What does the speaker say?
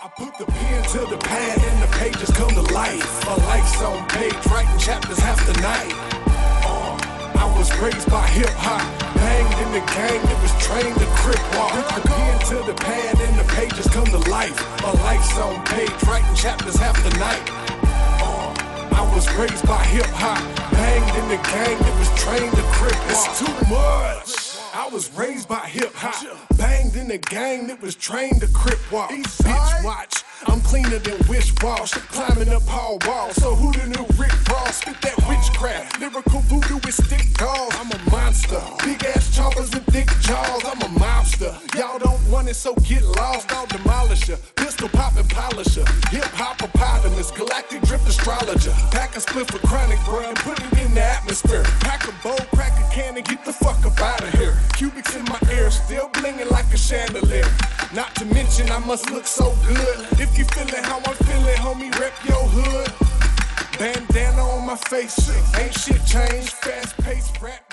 I put the pen to the pad and the pages come to life. A life's on page, writing chapters half the night. Uh, I was raised by hip hop, banged in the gang that was trained to crip walk. Put the pen to the pad and the pages come to life. A life's on page, writing chapters half the night. Uh, I was raised by hip hop, banged in the gang that was trained to crip walk. It's too much. I was raised by hip hop, banged in the gang that was trained to crip walk. Bitch, watch. I'm cleaner than wish wash, climbing up Paul Wall. So who the new Rick Ross? Spit that witchcraft, lyrical voodoo with stick dolls. I'm a monster, big ass choppers with thick jaws. I'm a mobster. Y'all don't want it, so get lost. I'll demolish ya. Pistol poppin' polisher, hip hop hippopotamus, galactic drift astrologer. Pack a split for chronic, and put it in the atmosphere. Pack a bowl, crack a can, and get the fuck up out of here. Cubics in my ear, still blinging like a chandelier. Not to mention, I must look so good. If you feeling how I'm feeling, homie, rep your hood. Bandana on my face, ain't shit changed. Fast paced rap.